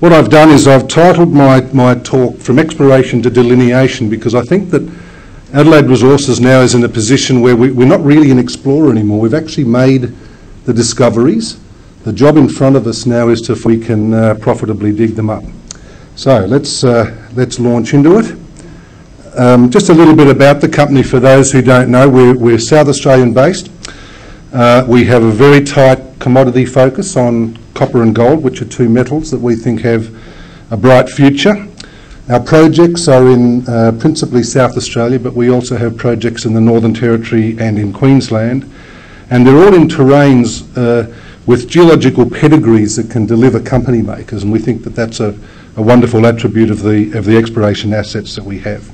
what I've done is I've titled my, my talk From Exploration to Delineation because I think that Adelaide Resources now is in a position where we, we're not really an explorer anymore. We've actually made the discoveries. The job in front of us now is to if we can uh, profitably dig them up. So let's, uh, let's launch into it. Um, just a little bit about the company for those who don't know. We're, we're South Australian based. Uh, we have a very tight commodity focus on copper and gold, which are two metals that we think have a bright future. Our projects are in uh, principally South Australia, but we also have projects in the Northern Territory and in Queensland. And they're all in terrains uh, with geological pedigrees that can deliver company makers, and we think that that's a, a wonderful attribute of the, of the exploration assets that we have.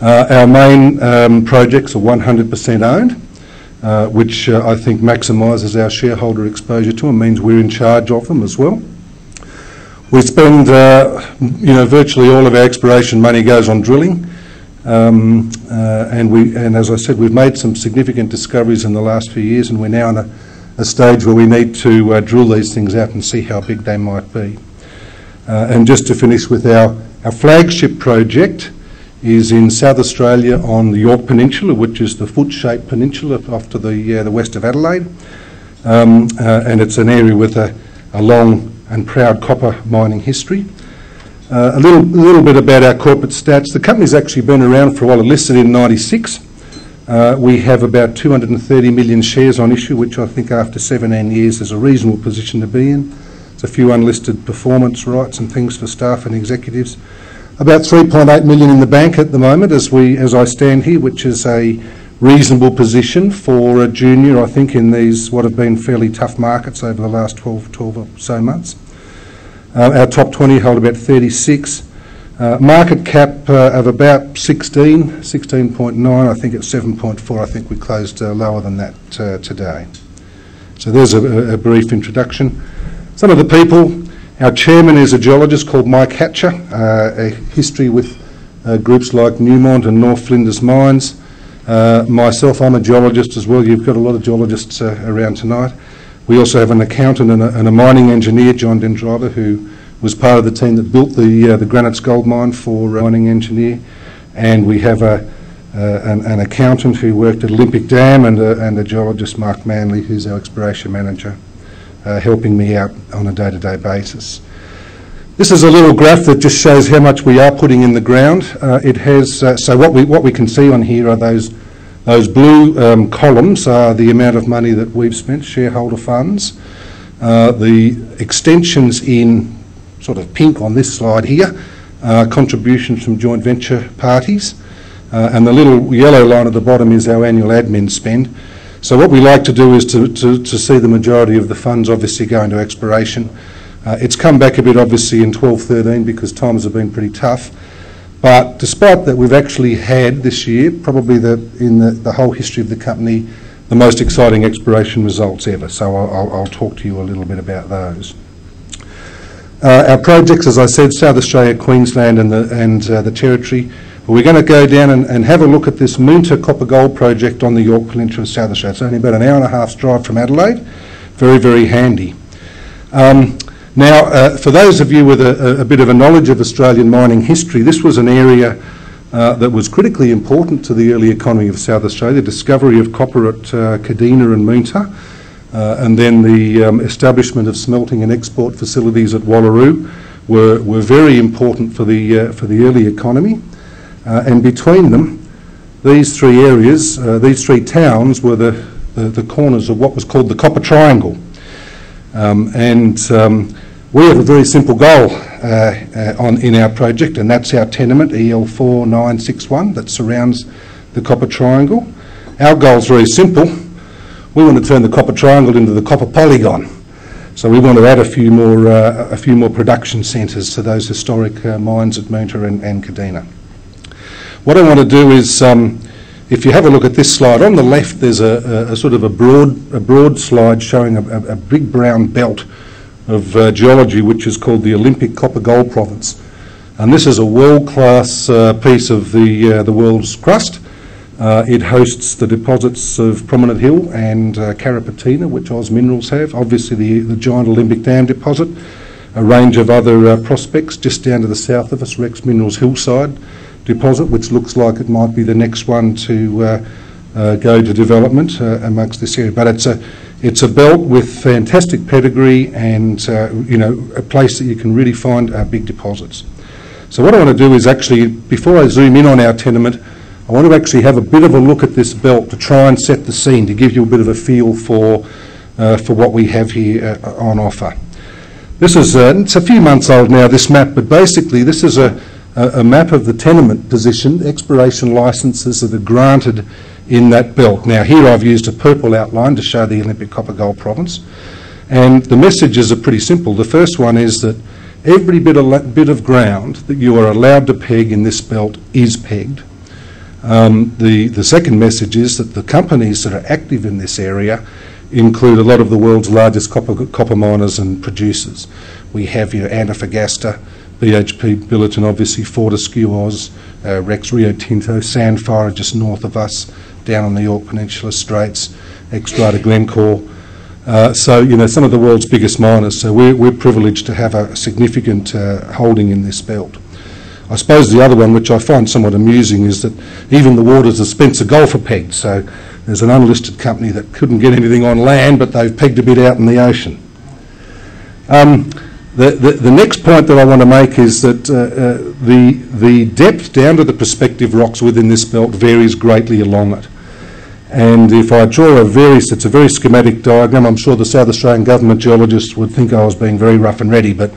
Uh, our main um, projects are 100% owned, uh, which uh, I think maximises our shareholder exposure to them, means we're in charge of them as well. We spend, uh, you know, virtually all of our exploration money goes on drilling. Um, uh, and we, and as I said, we've made some significant discoveries in the last few years, and we're now in a, a stage where we need to uh, drill these things out and see how big they might be. And just to finish with our, our flagship project is in South Australia on the Yorke Peninsula, which is the foot-shaped peninsula off to the, uh, the west of Adelaide. Um, uh, and it's an area with a, a long and proud copper mining history. Uh, a little, little bit about our corporate stats. The company's actually been around for a while, It listed in 96. Uh, we have about 230 million shares on issue, which I think after 17 years is a reasonable position to be in. There's a few unlisted performance rights and things for staff and executives. About 3.8 million in the bank at the moment as we as I stand here, which is a reasonable position for a junior, I think, in these what have been fairly tough markets over the last 12, 12 or so months. Uh, our top 20 hold about 36. Uh, market cap uh, of about 16, 16.9. I think it's 7.4. I think we closed uh, lower than that uh, today. So there's a, a, brief introduction. Some of the people. Our chairman is a geologist called Mike Hatcher, uh, a history with groups like Newmont and North Flinders Mines. Uh, myself, I'm a geologist as well. You've got a lot of geologists uh, around tonight. We also have an accountant and a, and a mining engineer, John Dendriver, who was part of the team that built the uh, the Granites Gold Mine for uh, mining engineer. And we have a, uh, an, an, accountant who worked at Olympic Dam and a, and a geologist, Mark Manley, who's our exploration manager, helping me out on a day-to-day basis. This is a little graph that just shows how much we are putting in the ground. Uh, it has uh, so what we what we can see on here are those those blue um, columns are the amount of money that we've spent, shareholder funds. Uh, the extensions in sort of pink on this slide here are contributions from joint venture parties, uh, and the little yellow line at the bottom is our annual admin spend. So what we like to do is to, to, to see the majority of the funds obviously go into exploration. Uh, it's come back a bit obviously in 12-13 because times have been pretty tough. But despite that, we've actually had this year, probably the, in the, the whole history of the company, the most exciting exploration results ever. So I'll, I'll talk to you a little bit about those. Uh, our projects, as I said, South Australia, Queensland and the, and, uh, the Territory. We're going to go down and, and, have a look at this Moonta copper gold project on the Yorke Peninsula, South Australia. It's only about an hour and a half's drive from Adelaide. Very, very handy. Um, now, uh, for those of you with a, a, bit of a knowledge of Australian mining history, this was an area uh, that was critically important to the early economy of South Australia, the discovery of copper at uh, Kadina and Moonta, uh, and then the um, establishment of smelting and export facilities at Wallaroo were, were very important for the, uh, for the early economy. Uh, and between them, these three areas, these three towns were the, the, the corners of what was called the Copper Triangle. Um, and um, we have a very simple goal uh, uh, on, in our project, and that's our tenement, EL4961, that surrounds the Copper Triangle. Our goal is very simple. We want to turn the Copper Triangle into the Copper Polygon. So we want to add a few more, uh, a few more production centres to those historic uh, mines at Moonta and, and Kadina. What I want to do is um, if you have a look at this slide, on the left there's a, a, a sort of a broad, a broad slide showing a, a big brown belt of uh, geology which is called the Olympic Copper Gold Province. And this is a world-class uh, piece of the, uh, the world's crust. Uh, it hosts the deposits of Prominent Hill and uh, Carrapateena, which Oz Minerals have, obviously the, the giant Olympic Dam deposit, a range of other uh, prospects just down to the south of us, Rex Minerals Hillside deposit, which looks like it might be the next one to uh, uh, go to development uh, amongst this area. But it's a it's a belt with fantastic pedigree and uh, you know a place that you can really find uh, big deposits. So what I want to do is actually, before I zoom in on our tenement, I want to actually have a bit of a look at this belt to try and set the scene, to give you a bit of a feel for uh, for what we have here on offer. This is it's a few months old now, this map, but basically this is a, a, a map of the tenement position, exploration licences that are granted in that belt. Now here I've used a purple outline to show the Olympic Copper Gold Province, and the messages are pretty simple. The first one is that every bit of, bit of ground that you are allowed to peg in this belt is pegged. Um, the, the second message is that the companies that are active in this area include a lot of the world's largest copper, copper miners and producers. We have your Antofagasta, BHP Billiton, obviously, Fortescue Oz, uh, Rex Rio Tinto, Sandfire just north of us, down on the Yorke Peninsula Straits, Xstrata Glencore. Uh, so, you know, some of the world's biggest miners. So we're, we're privileged to have a significant uh, holding in this belt. I suppose the other one, which I find somewhat amusing, is that even the waters of Spencer Gulf are pegged. So there's an unlisted company that couldn't get anything on land, but they've pegged a bit out in the ocean. Um, the, the, the, next point that I want to make is that uh, uh, the, the depth down to the prospective rocks within this belt varies greatly along it. And if I draw a very, it's a very schematic diagram, I'm sure the South Australian government geologists would think I was being very rough and ready, but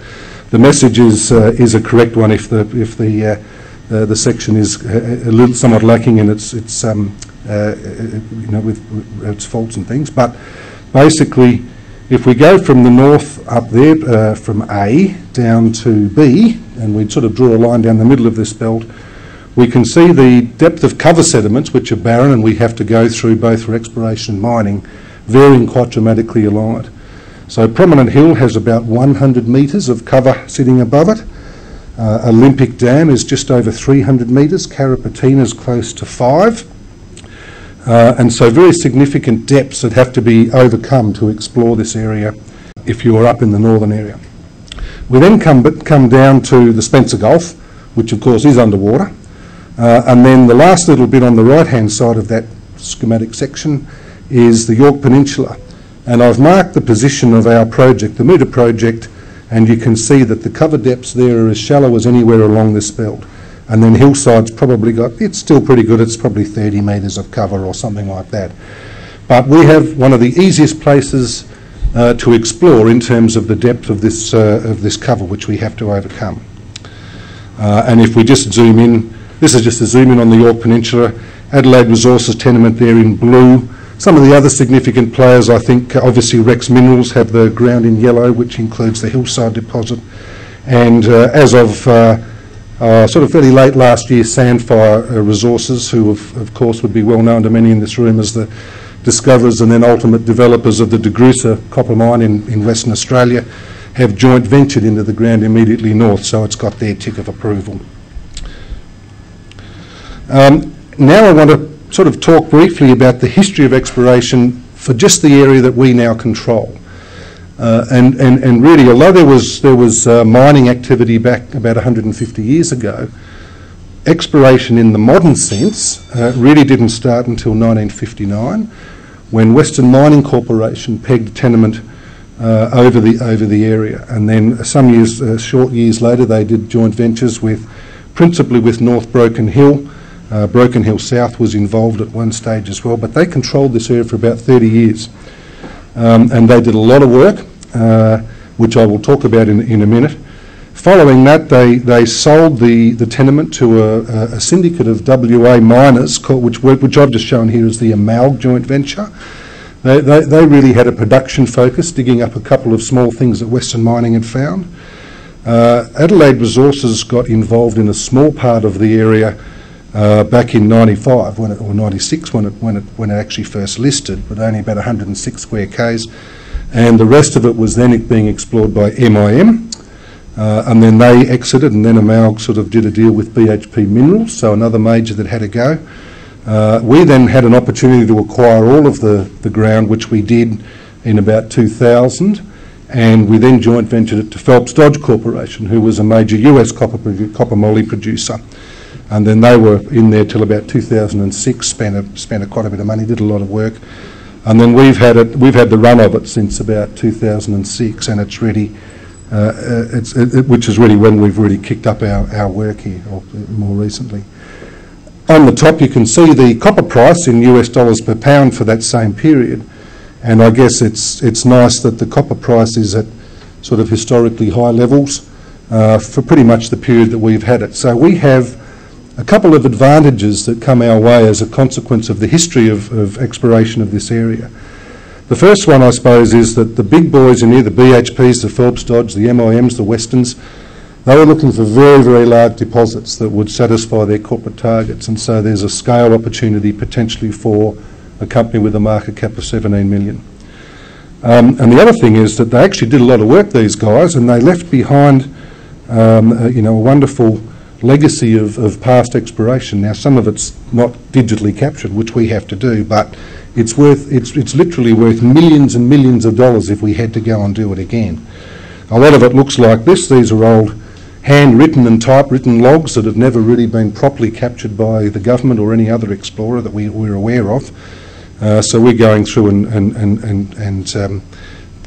the message is, uh, is a correct one if the, if the, uh, uh, the section is a, a, little somewhat lacking in its, its um, uh, you know, with, with, its faults and things. But basically, if we go from the north up there, uh, from A down to B, and we sort of draw a line down the middle of this belt, we can see the depth of cover sediments, which are barren and we have to go through both for exploration and mining, varying quite dramatically along it. So Prominent Hill has about 100 metres of cover sitting above it. Uh, Olympic Dam is just over 300 metres. Carrapateena is close to five. Uh, and so very significant depths that have to be overcome to explore this area if you are up in the northern area. We then come, come down to the Spencer Gulf, which of course is underwater. Uh, and then the last little bit on the right hand side of that schematic section is the Yorke Peninsula. And I've marked the position of our project, the Moonta project, and you can see that the cover depths there are as shallow as anywhere along this belt. And then Hillside's probably got, it's still pretty good, it's probably 30 metres of cover or something like that. But we have one of the easiest places uh, to explore in terms of the depth of this, uh, of this cover, which we have to overcome. Uh, and if we just zoom in, this is just a zoom in on the Yorke Peninsula, Adelaide Resources tenement there in blue, some of the other significant players, I think, obviously Rex Minerals have the ground in yellow, which includes the Hillside deposit. And uh, as of uh, sort of fairly late last year, Sandfire uh, Resources, who of, of, course would be well known to many in this room as the discoverers and then ultimate developers of the DeGrussa copper mine in, in Western Australia, have joint ventured into the ground immediately north, so it's got their tick of approval. Um, now I want to sort of talk briefly about the history of exploration for just the area that we now control. Uh, and, and, and really, although there was, there was uh, mining activity back about 150 years ago, exploration in the modern sense uh, really didn't start until 1959 when Western Mining Corporation pegged tenement uh, over, the, over the area. And then some years, uh, short years later, they did joint ventures with, principally with North Broken Hill, uh, Broken Hill South was involved at one stage as well, but they controlled this area for about 30 years. Um, and they did a lot of work, uh, which I will talk about in, in a minute. Following that, they, they sold the, the tenement to a, a syndicate of WA miners, called, which, which I've just shown here as the Amalg joint venture. They, they, they, really had a production focus, digging up a couple of small things that Western Mining had found. Uh, Adelaide Resources got involved in a small part of the area uh, back in 95 when it, or 96 when it, when, it, when it actually first listed, but only about 106 square k's. And the rest of it was then being explored by MIM. Uh, and then they exited, and then Amalg sort of did a deal with BHP Minerals, so another major that had a go. Uh, we then had an opportunity to acquire all of the, the ground, which we did in about 2000 and we then joint ventured it to Phelps Dodge Corporation, who was a major US copper, copper moly producer. And then they were in there till about 2006, spent, a, spent a quite a bit of money, did a lot of work. And then we've had it, we've had the run of it since about 2006, and it's really, uh, it's, it, which is really when we've really kicked up our, our work here, or more recently. On the top, you can see the copper price in US dollars per pound for that same period. And I guess it's, it's nice that the copper price is at sort of historically high levels uh, for pretty much the period that we've had it. So we have a couple of advantages that come our way as a consequence of the history of, of exploration of this area. The first one, I suppose, is that the big boys in here, the BHPs, the Phelps Dodge, the MIMs, the Westerns, they were looking for very, very large deposits that would satisfy their corporate targets. And so there's a scale opportunity potentially for a company with a market cap of 17 million. Um, and the other thing is that they actually did a lot of work, these guys, and they left behind, um, uh, you know, a wonderful legacy of, of past exploration. Now, some of it's not digitally captured, which we have to do, but it's worth, it's, it's literally worth millions and millions of dollars if we had to go and do it again. A lot of it looks like this. These are old handwritten and typewritten logs that have never really been properly captured by the government or any other explorer that we, we're aware of. Uh, so we're going through and, and, and, and, and um,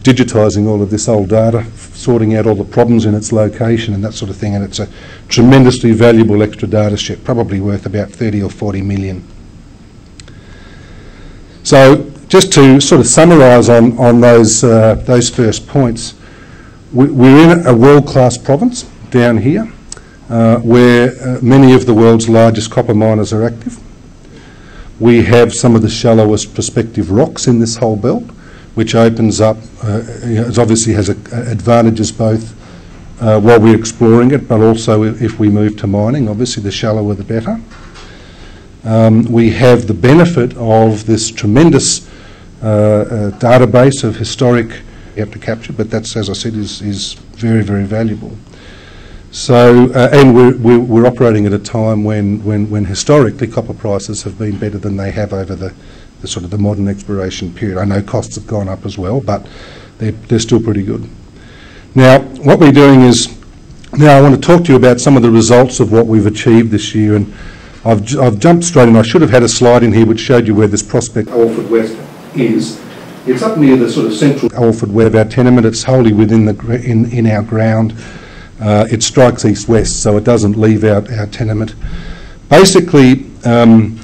digitising all of this old data, sorting out all the problems in its location and that sort of thing, and it's a tremendously valuable extra data set, probably worth about 30 or 40 million. So just to sort of summarise on, on those, uh, those first points, we, we're in a world-class province down here uh, where uh, many of the world's largest copper miners are active. We have some of the shallowest prospective rocks in this whole belt, which opens up, uh, it obviously has a, advantages both uh, while we're exploring it, but also if, we move to mining. Obviously, the shallower the better. Um, we have the benefit of this tremendous uh, uh, database of historic we have to capture, but that's, as I said, is, is very, very valuable. So, uh, and we're, we're, we're operating at a time when, when, when historically copper prices have been better than they have over the, the sort of the modern exploration period. I know costs have gone up as well, but they're, they're still pretty good. Now, what we're doing is, now I want to talk to you about some of the results of what we've achieved this year, and I've, I've jumped straight in. I should have had a slide in here which showed you where this prospect Alford West is. It's up near the sort of central Alford West, about tenement. It's wholly within the in, in our ground. Uh, it strikes east-west, so it doesn't leave our, our tenement. Basically, um,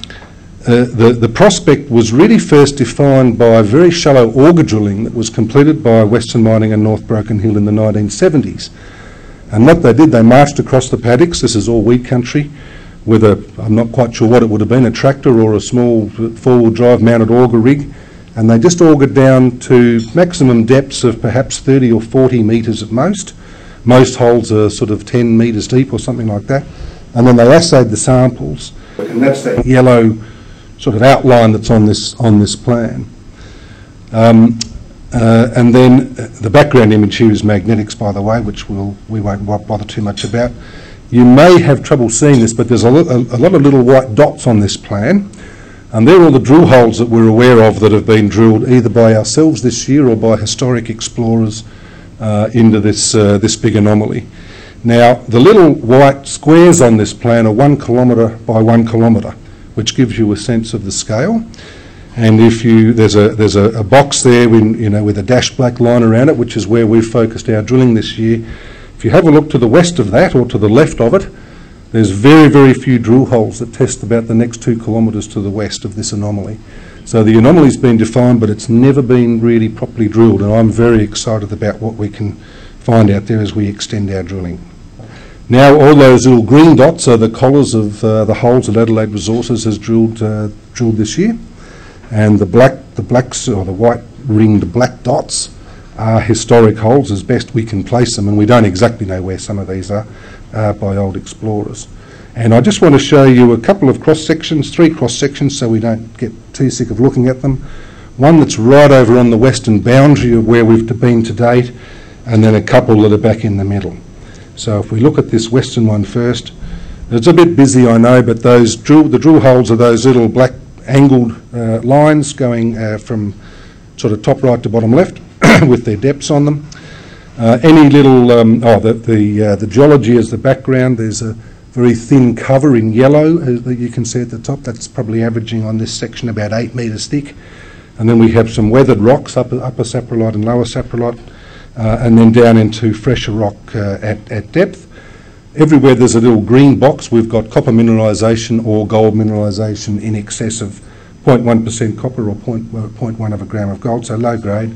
uh, the, the prospect was really first defined by very shallow auger drilling that was completed by Western Mining and North Broken Hill in the 1970s. And what they did, they marched across the paddocks, this is all wheat country, with a, I'm not quite sure what it would have been, a tractor or a small four-wheel drive mounted auger rig, and they just augered down to maximum depths of perhaps 30 or 40 metres at most. Most holes are sort of 10 metres deep or something like that. And then they assayed the samples, and that's that yellow sort of outline that's on this on this plan. Um, uh, and then uh, the background image here is magnetics, by the way, which we'll, we won't bother too much about. You may have trouble seeing this, but there's a, lo- a, lot of little white dots on this plan, and they're all the drill holes that we're aware of that have been drilled either by ourselves this year or by historic explorers uh, into this uh, this big anomaly. Now, the little white squares on this plan are one kilometre by one kilometre, which gives you a sense of the scale. And if you there's a there's a, a box there in, you know with a dashed black line around it, which is where we've focused our drilling this year. If you have a look to the west of that or to the left of it, there's very very few drill holes that test about the next two kilometres to the west of this anomaly. So the anomaly's been defined, but it's never been really properly drilled, and I'm very excited about what we can find out there as we extend our drilling. Now, all those little green dots are the collars of uh, the holes that Adelaide Resources has drilled uh, drilled this year, and the black, the blacks or the white ringed black dots are historic holes as best we can place them, and we don't exactly know where some of these are uh, by old explorers. And I just want to show you a couple of cross sections, three cross sections, so we don't get too sick of looking at them. One that's right over on the western boundary of where we've been to date, and then a couple that are back in the middle. So if we look at this western one first, it's a bit busy, I know, but those drill, the drill holes are those little black angled uh, lines going uh, from sort of top right to bottom left with their depths on them. Uh, any little, um, oh, the, the, uh, the geology is the background, there's a very thin cover in yellow uh, that you can see at the top. That's probably averaging on this section about eight metres thick. And then we have some weathered rocks, upper, upper saprolite and lower saprolite, and then down into fresher rock uh, at, at depth. Everywhere there's a little green box, we've got copper mineralisation or gold mineralisation in excess of 0.1% copper or 0.1 of a gram of gold, so low grade.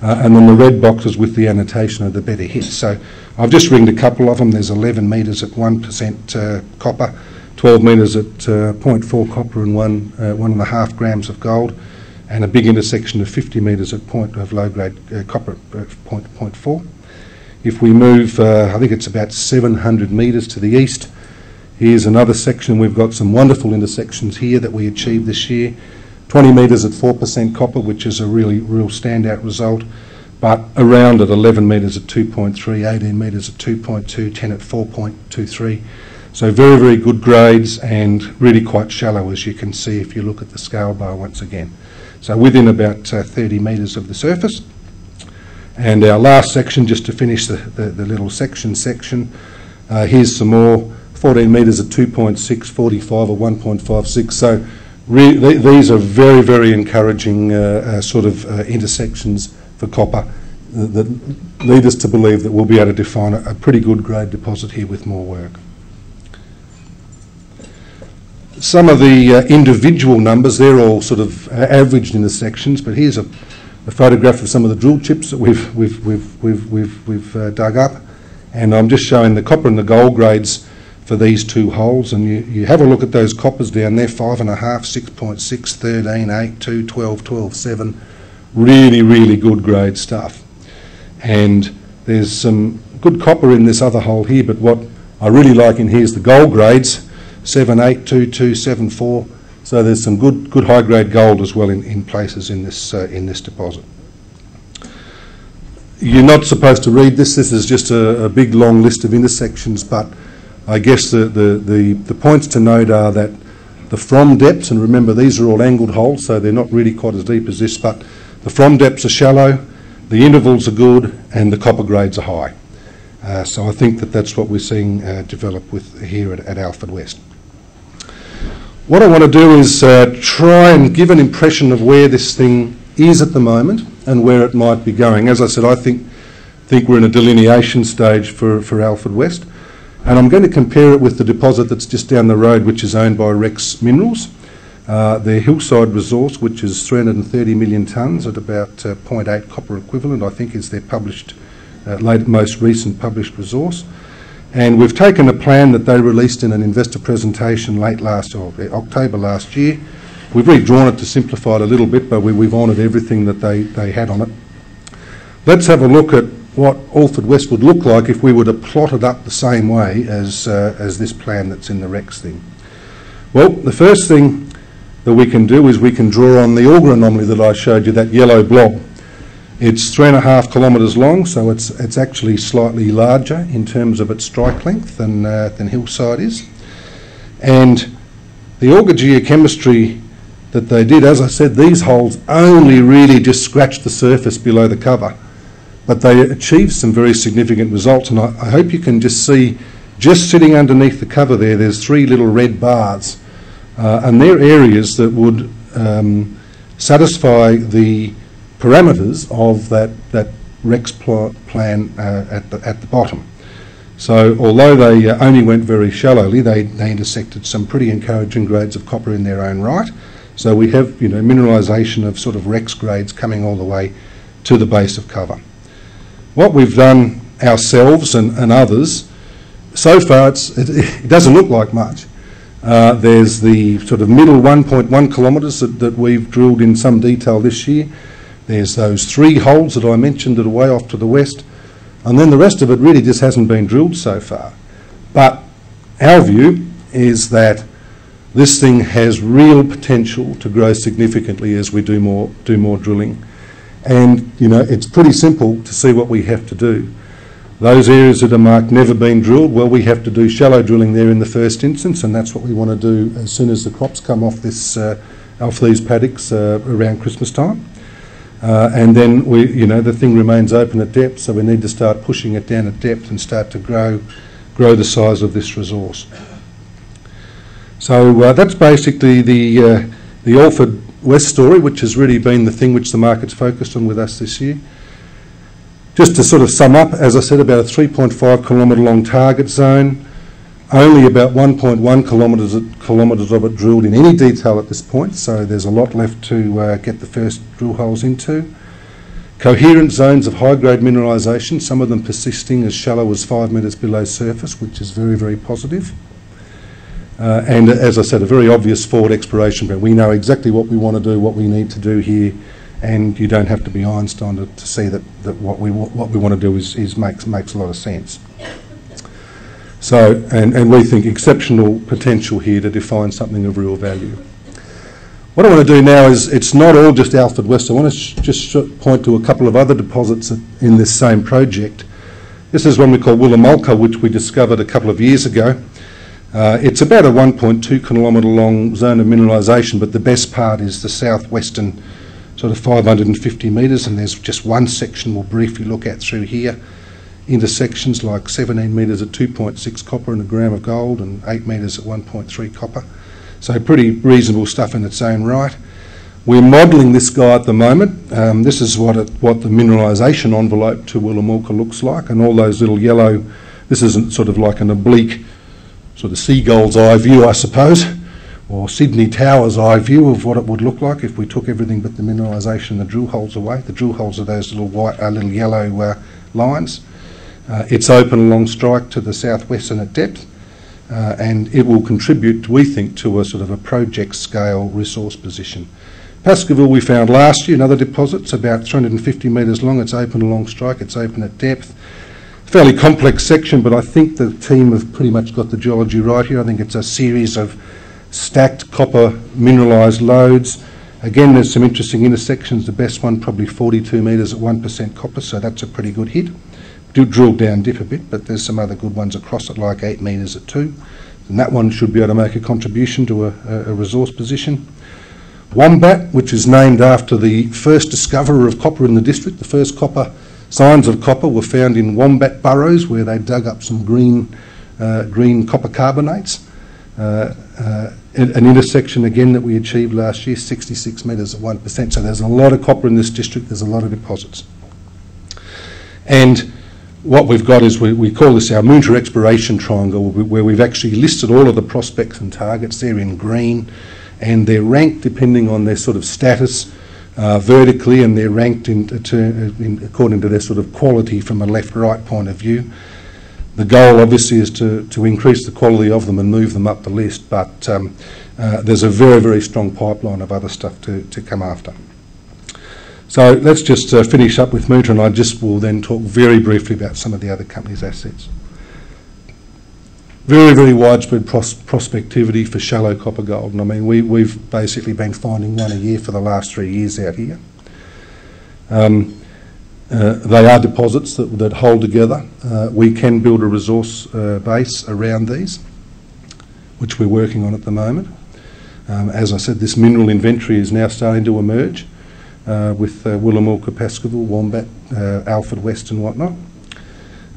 Uh, and then the red boxes with the annotation of the better hits. So I've just ringed a couple of them. There's 11 metres at 1% uh, copper, 12 metres at uh, 0.4 copper and one, uh, one and a half grams of gold, and a big intersection of 50 metres at point of low grade uh, copper at point, 0.4. If we move, uh, I think it's about 700 metres to the east, here's another section. We've got some wonderful intersections here that we achieved this year. 20 metres at 4% copper, which is a really real standout result, but around at 11 metres at 2.3, 18 metres at 2.2, 10 at 4.23. So very, very good grades and really quite shallow, as you can see if you look at the scale bar once again. So within about uh, 30 metres of the surface. And our last section, just to finish the, the, the little section section, uh, here's some more, 14 metres at 2.6, 45 at 1.56. So Re these are very, very encouraging uh, uh, sort of uh, intersections for copper that lead us to believe that we'll be able to define a, a pretty good grade deposit here with more work. Some of the uh, individual numbers, they're all sort of averaged in the sections, but here's a, a, photograph of some of the drill chips that we've, we've, we've, we've, we've, we've uh, dug up. And I'm just showing the copper and the gold grades for these two holes. And you, you have a look at those coppers down there, 5.5, 6.6, 13, 8, 2, 12, 12, 7. Really, really good grade stuff. And there's some good copper in this other hole here, but what I really like in here is the gold grades, 7, 8, 2, 2, 7, 4. So there's some good, good high grade gold as well in, in places in this, uh, in this deposit. You're not supposed to read this. This is just a, a big long list of intersections, but I guess the, the, the, the points to note are that the from depths, and remember these are all angled holes, so they're not really quite as deep as this, but the from depths are shallow, the intervals are good, and the copper grades are high. Uh, so I think that that's what we're seeing uh, develop with here at, at, Alford West. What I want to do is uh, try and give an impression of where this thing is at the moment and where it might be going. As I said, I think think we're in a delineation stage for, for Alford West. And I'm going to compare it with the deposit that's just down the road, which is owned by Rex Minerals. Uh, their hillside resource, which is 330 million tonnes at about uh, 0.8 copper equivalent, I think is their published, uh, late, most recent published resource. And we've taken a plan that they released in an investor presentation late last, or October last year. We've redrawn it to simplify it a little bit, but we, we've honoured everything that they, they had on it. Let's have a look at what Alford West would look like if we were to plot it up the same way as, uh, as this plan that's in the Rex thing. Well, the first thing that we can do is we can draw on the auger anomaly that I showed you, that yellow blob. It's three and a half kilometres long, so it's, it's actually slightly larger in terms of its strike length than, uh, than Hillside is. And the auger geochemistry that they did, as I said, these holes only really just scratched the surface below the cover but they achieved some very significant results. And I, I, hope you can just see, just sitting underneath the cover there, there's three little red bars. Uh, and they're areas that would um, satisfy the parameters of that, that REX pl plan uh, at, the, at the bottom. So although they uh, only went very shallowly, they, they intersected some pretty encouraging grades of copper in their own right. So we have, you know, mineralisation of sort of REX grades coming all the way to the base of cover. What we've done ourselves and, and others, so far it, it, doesn't look like much. Uh, there's the sort of middle 1.1 kilometres that, that we've drilled in some detail this year. There's those three holes that I mentioned that are way off to the west. And then the rest of it really just hasn't been drilled so far. But our view is that this thing has real potential to grow significantly as we do more, do more drilling. And, you know, it's pretty simple to see what we have to do. Those areas that are marked never been drilled, well, we have to do shallow drilling there in the first instance, and that's what we want to do as soon as the crops come off this, uh, off these paddocks uh, around Christmas time. Uh, and then we, you know, the thing remains open at depth, so we need to start pushing it down at depth and start to grow, grow the size of this resource. So uh, that's basically the uh, the Alford West story, which has really been the thing which the market's focused on with us this year. Just to sort of sum up, as I said, about a 3.5 kilometre long target zone, only about 1.1 kilometres, kilometres of it drilled in any detail at this point, so there's a lot left to uh, get the first drill holes into. Coherent zones of high-grade mineralisation, some of them persisting as shallow as five metres below surface, which is very, very positive. Uh, and as I said, a very obvious forward exploration plan. We know exactly what we want to do, what we need to do here, and you don't have to be Einstein to, to see that, that what we what we want to do is, is makes makes a lot of sense. So, and, and we think exceptional potential here to define something of real value. What I want to do now is, it's not all just Alford West. I want to just point to a couple of other deposits in this same project. This is one we call Willamulka, which we discovered a couple of years ago. Uh, it's about a 1.2 kilometre long zone of mineralisation, but the best part is the southwestern sort of 550 metres, and there's just one section we'll briefly look at through here. Intersections like 17 metres at 2.6 copper and a gram of gold, and 8 metres at 1.3 copper. So pretty reasonable stuff in its own right. We're modelling this guy at the moment. Um, this is what it, what the mineralisation envelope to Willamulka looks like, and all those little yellow. This isn't sort of like an oblique sort of seagull's eye view, I suppose, or Sydney Tower's eye view of what it would look like if we took everything but the mineralisation the drill holes away. The drill holes are those little white, uh, little yellow uh, lines. Uh, it's open along strike to the southwest and at depth, uh, and it will contribute, we think, to a sort of a project scale resource position. Baskerville we found last year, another deposit. It's about 350 metres long. It's open along strike. It's open at depth fairly complex section, but I think the team have pretty much got the geology right here. I think it's a series of stacked copper mineralised lodes. Again, there's some interesting intersections. The best one, probably 42 metres at 1% copper, so that's a pretty good hit. Do drill down dip a bit, but there's some other good ones across it, like 8 metres at 2. And that one should be able to make a contribution to a, a resource position. Wombat, which is named after the first discoverer of copper in the district, the first copper Signs of copper were found in wombat burrows where they dug up some green, uh, green copper carbonates. Uh, uh, an intersection again that we achieved last year, 66 metres at 1%. So there's a lot of copper in this district, there's a lot of deposits. And what we've got is we, we call this our Moonta exploration triangle, where we've actually listed all of the prospects and targets there in green, and they're ranked depending on their sort of status uh, vertically and they're ranked in, in, according to their sort of quality from a left-right point of view. The goal obviously is to, to increase the quality of them and move them up the list, but um, uh, there's a very, very strong pipeline of other stuff to, to come after. So let's just uh, finish up with Moonta and I just will then talk very briefly about some of the other company's assets very, very widespread pros prospectivity for shallow copper gold. And I mean, we, we've basically been finding one a year for the last three years out here. Um, uh, they are deposits that, that hold together. Uh, we can build a resource uh, base around these, which we're working on at the moment. Um, as I said, this mineral inventory is now starting to emerge uh, with uh, Willamulka, Baskerville, Wombat, uh, Alford West and whatnot.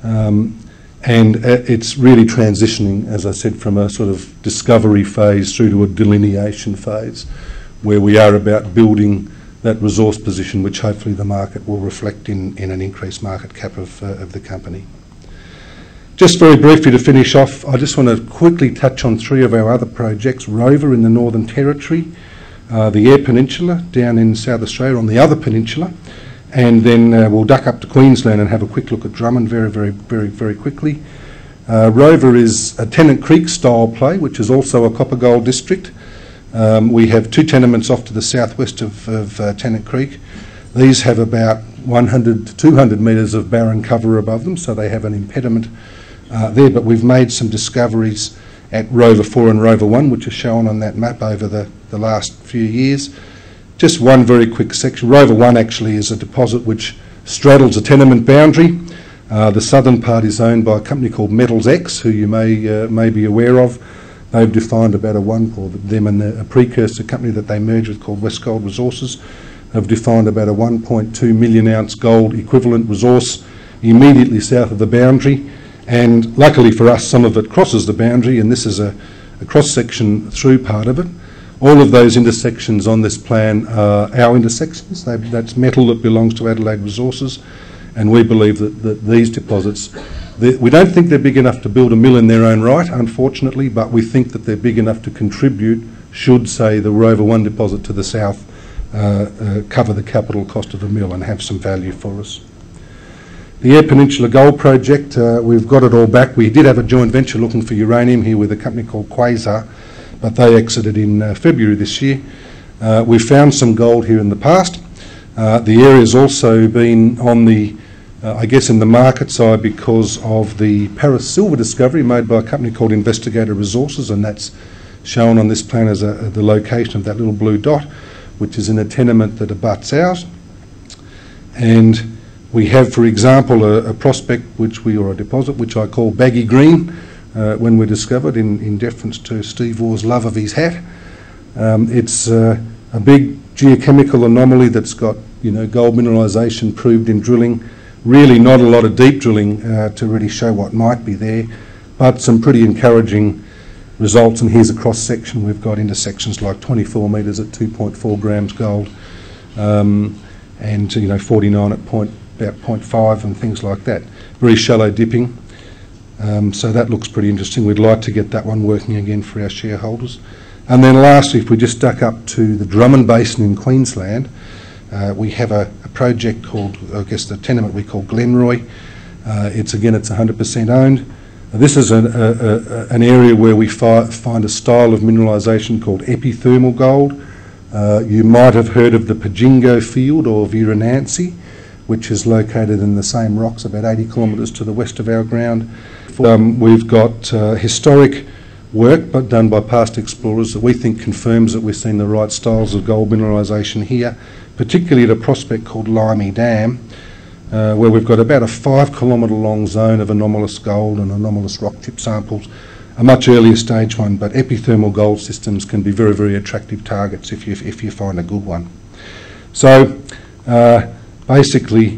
Um, and uh, it's really transitioning, as I said, from a sort of discovery phase through to a delineation phase, where we are about building that resource position, which hopefully the market will reflect in, in an increased market cap of, uh, of the company. Just very briefly to finish off, I just want to quickly touch on three of our other projects. Rover in the Northern Territory, uh, the Eyre Peninsula down in South Australia on the other peninsula, and then uh, we'll duck up to Queensland and have a quick look at Drummond very, very, very, very quickly. Uh, Rover is a Tennant Creek style play, which is also a copper gold district. Um, we have two tenements off to the southwest of, of uh, Tennant Creek. These have about 100 to 200 metres of barren cover above them, so they have an impediment uh, there. But we've made some discoveries at Rover 4 and Rover 1, which are shown on that map over the, the last few years. Just one very quick section. Rover 1 actually is a deposit which straddles a tenement boundary. Uh, the southern part is owned by a company called Metals X, who you may, uh, may be aware of. They've defined about a one, or them and a precursor company that they merged with called Westgold Resources. have defined about a 1.2 million ounce gold equivalent resource immediately south of the boundary. And luckily for us, some of it crosses the boundary, and this is a, a cross-section through part of it. All of those intersections on this plan are our intersections. They, that's metal that belongs to Adelaide Resources, and we believe that, that these deposits, we don't think they're big enough to build a mill in their own right, unfortunately, but we think that they're big enough to contribute should, say, the Rover 1 deposit to the south uh, uh, cover the capital cost of a mill and have some value for us. The Eyre Peninsula Gold Project, uh, we've got it all back. We did have a joint venture looking for uranium here with a company called Quasar, but they exited in uh, February this year. Uh, we found some gold here in the past. Uh, the area's also been on the, uh, I guess, in the market side because of the Paris silver discovery made by a company called Investigator Resources, and that's shown on this plan as a, the location of that little blue dot, which is in a tenement that abuts ours. And we have, for example, a, a, prospect which we, or a deposit which I call Baggy Green, uh, when we discovered in, in deference to Steve Waugh's love of his hat. Um, it's uh, a big geochemical anomaly that's got, you know, gold mineralisation proved in drilling. Really not a lot of deep drilling uh, to really show what might be there, but some pretty encouraging results. And here's a cross section. We've got intersections like 24 metres at 2.4 grams gold, um, and you know 49 at point about 0.5 and things like that. Very shallow dipping. Um, so that looks pretty interesting. We'd like to get that one working again for our shareholders. And then lastly, if we just duck up to the Drummond Basin in Queensland, uh, we have a, a, project called, I guess the tenement we call Glenroy. Uh, it's again, it's 100% owned. This is an, a, a, an area where we fi find a style of mineralisation called epithermal gold. Uh, you might have heard of the Pajingo field or Vera Nancy which is located in the same rocks about 80 kilometres to the west of our ground. Um, we've got uh, historic work but done by past explorers that we think confirms that we've seen the right styles of gold mineralisation here, particularly at a prospect called Limey Dam, uh, where we've got about a five kilometre long zone of anomalous gold and anomalous rock chip samples, a much earlier stage one, but epithermal gold systems can be very, very attractive targets if you, if you find a good one. So, uh, basically,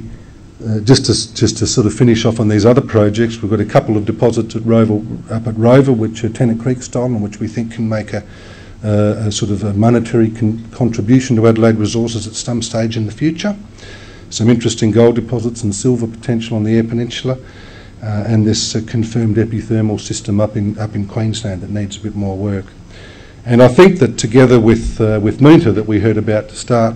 uh, just to just to sort of finish off on these other projects, we've got a couple of deposits at Rover up at Rover, which are Tennant Creek style, and which we think can make a, uh, a sort of a monetary con contribution to Adelaide resources at some stage in the future. Some interesting gold deposits and silver potential on the Eyre Peninsula, uh, and this uh, confirmed epithermal system up in up in Queensland that needs a bit more work. And I think that together with uh, with Moonta that we heard about to start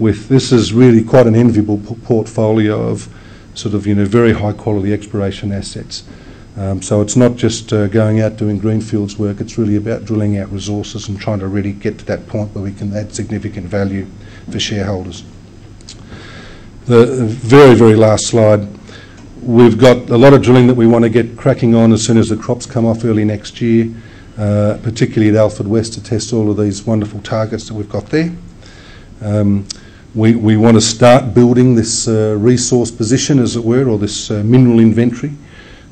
with this is really quite an enviable portfolio of sort of you know very high quality exploration assets. Um, so it's not just uh, going out doing greenfields work, it's really about drilling out resources and trying to really get to that point where we can add significant value for shareholders. The very, very last slide, we've got a lot of drilling that we want to get cracking on as soon as the crops come off early next year, uh, particularly at Alford West to test all of these wonderful targets that we've got there. Um, we, we want to start building this uh, resource position, as it were, or this uh, mineral inventory,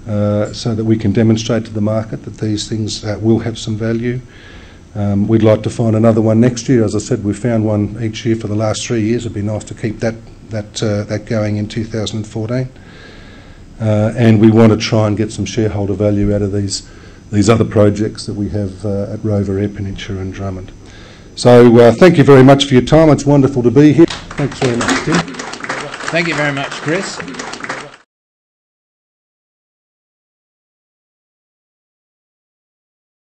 uh, so that we can demonstrate to the market that these things uh, will have some value. Um, we'd like to find another one next year. As I said, we've found one each year for the last three years. It'd be nice to keep that that uh, that going in 2014. Uh, and we want to try and get some shareholder value out of these these other projects that we have at Rover, Eyre Peninsula, and Drummond. So thank you very much for your time. It's wonderful to be here. Thanks very much, Tim. Thank you very much, Chris.